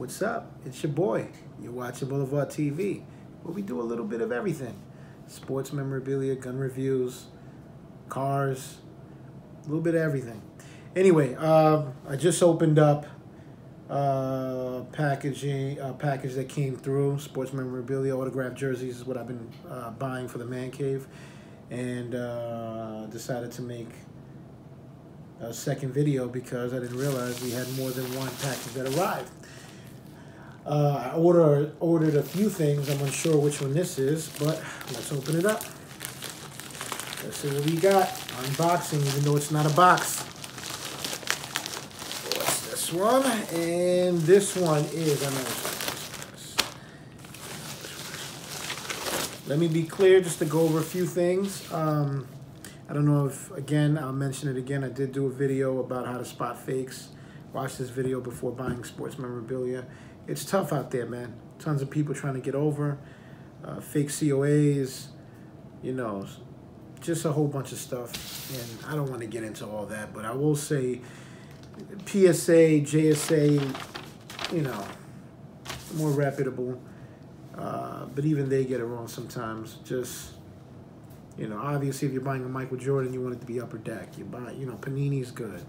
What's up? It's your boy. You're watching Boulevard TV, where we do a little bit of everything sports memorabilia, gun reviews, cars, a little bit of everything. Anyway, uh, I just opened up uh, packaging a package that came through sports memorabilia autographed jerseys is what I've been uh, buying for the man cave and uh, decided to make a second video because I didn't realize we had more than one package that arrived. Uh, I order, ordered a few things. I'm unsure which one this is, but let's open it up. Let's see what we got. Unboxing, even though it's not a box. What's this one? And this one is, I Let me be clear just to go over a few things. Um, I don't know if, again, I'll mention it again. I did do a video about how to spot fakes. Watch this video before buying sports memorabilia it's tough out there, man. Tons of people trying to get over, uh, fake COAs, you know, just a whole bunch of stuff. And I don't want to get into all that, but I will say PSA, JSA, you know, more reputable. Uh, but even they get it wrong sometimes. Just, you know, obviously if you're buying a Michael Jordan, you want it to be upper deck. You buy, you know, Panini's good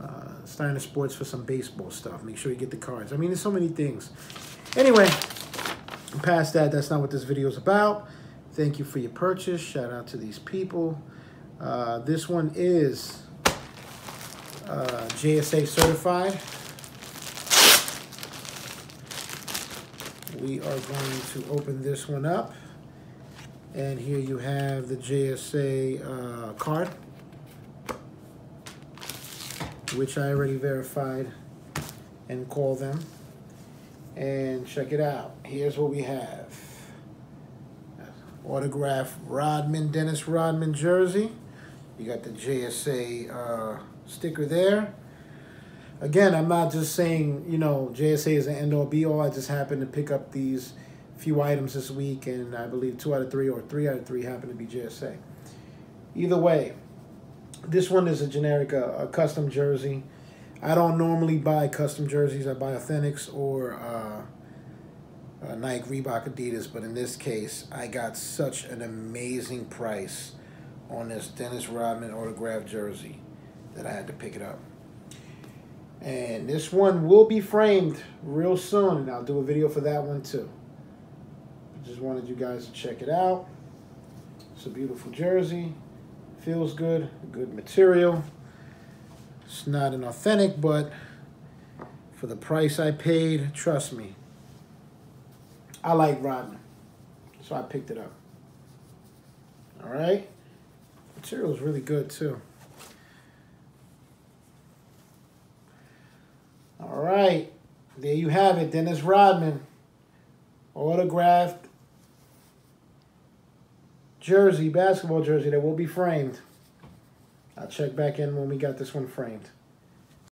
uh, Steiner Sports for some baseball stuff. Make sure you get the cards. I mean, there's so many things. Anyway, past that, that's not what this video is about. Thank you for your purchase. Shout out to these people. Uh, this one is uh, JSA certified. We are going to open this one up. And here you have the JSA uh, card which I already verified and call them. And check it out. Here's what we have. Autograph Rodman, Dennis Rodman jersey. You got the JSA uh, sticker there. Again, I'm not just saying, you know, JSA is an end-all be-all. I just happened to pick up these few items this week, and I believe two out of three or three out of three happen to be JSA. Either way, this one is a generic, uh, a custom jersey. I don't normally buy custom jerseys. I buy Authentics or uh, uh, Nike, Reebok, Adidas. But in this case, I got such an amazing price on this Dennis Rodman autographed jersey that I had to pick it up. And this one will be framed real soon, and I'll do a video for that one too. Just wanted you guys to check it out. It's a beautiful jersey. Feels good, good material. It's not an authentic, but for the price I paid, trust me, I like Rodman. So I picked it up. All right. Material is really good too. All right. There you have it. Dennis Rodman. Autographed jersey, basketball jersey that will be framed. I'll check back in when we got this one framed.